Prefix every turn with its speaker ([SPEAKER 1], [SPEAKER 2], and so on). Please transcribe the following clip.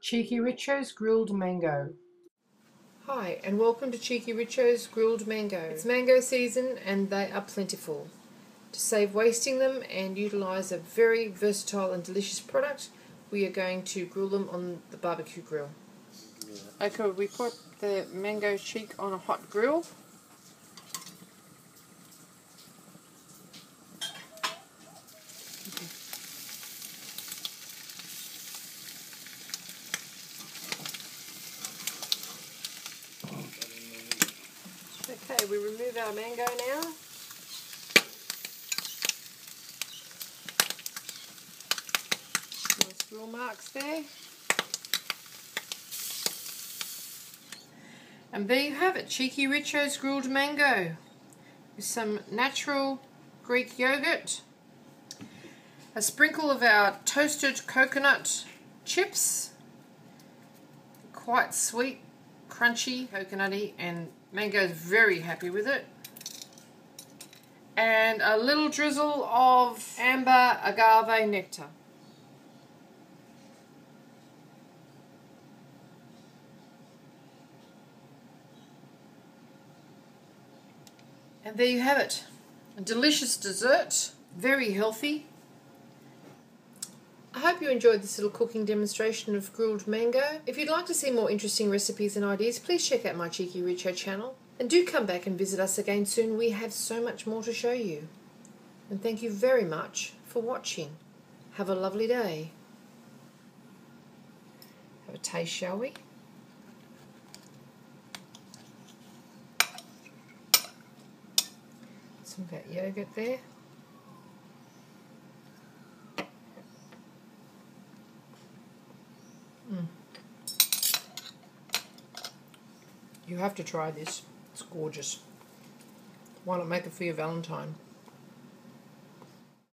[SPEAKER 1] Cheeky Richo's Grilled Mango.
[SPEAKER 2] Hi, and welcome to Cheeky Richo's Grilled Mango. It's mango season and they are plentiful. To save wasting them and utilise a very versatile and delicious product, we are going to grill them on the barbecue grill. Okay, we put the mango cheek on a hot grill. Okay, we remove our mango now. Nice grill marks there. And there you have it, Cheeky Richo's grilled mango with some natural Greek yogurt, a sprinkle of our toasted coconut chips, quite sweet, crunchy, coconutty, and mango's very happy with it, and a little drizzle of amber agave nectar. And there you have it. A delicious dessert, very healthy. I hope you enjoyed this little cooking demonstration of grilled mango. If you'd like to see more interesting recipes and ideas, please check out my Cheeky Richo channel. And do come back and visit us again soon. We have so much more to show you. And thank you very much for watching. Have a lovely day. Have a taste, shall we? some of that yogurt there. You have to try this. It's gorgeous. Why not make it for your Valentine?